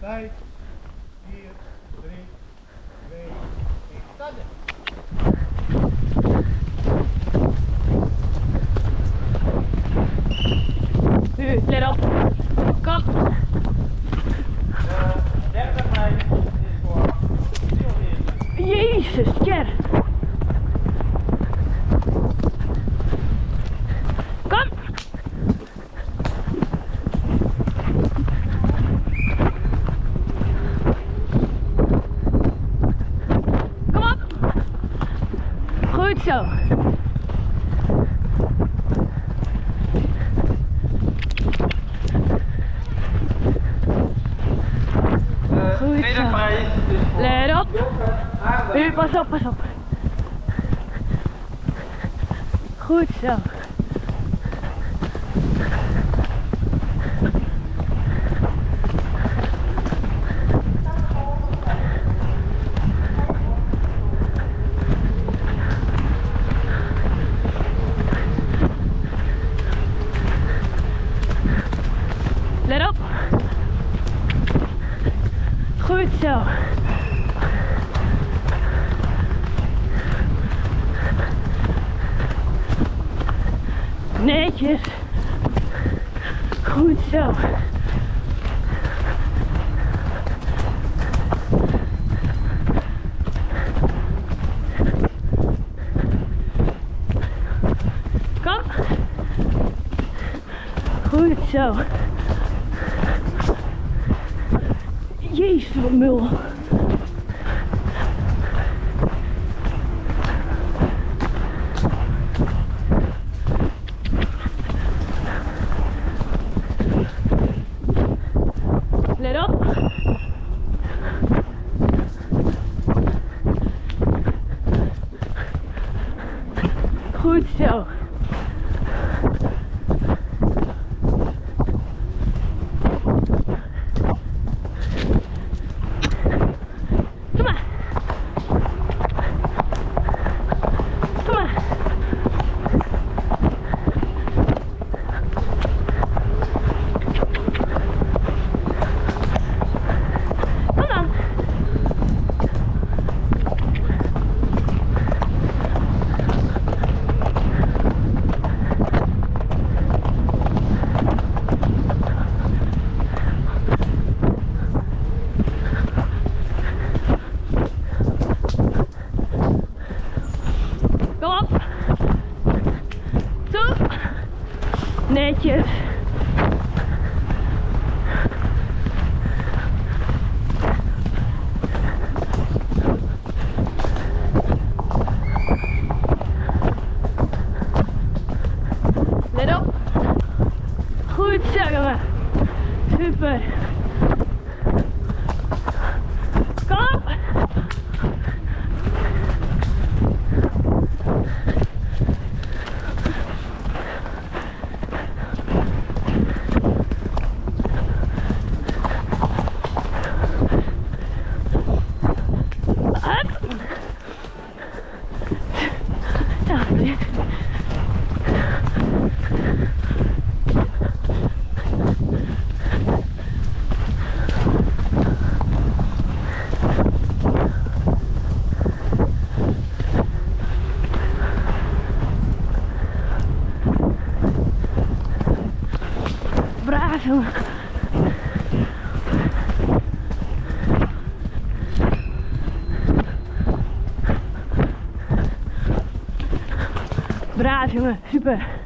5, 4, 3, 2, 1. Starten. Nu, let op. Kom. De derde prijs is voor deelnemers. Jezus, Ker. Kom. Kom op. Goed zo. Goed zo. Let op. U, pas op, pas op. Goed zo. Let op. Goed zo. Netjes. Goed zo. Kom. Goed zo. Jezus, wat mul. Let op. Goed zo. Kom maar. Kom maar. Kom dan. Kom op. Toe. Netjes. Let. Goed zo, jongen. Super. Kom op. Hup. Ja, dit. Braaf, Braaf, jongen. Super.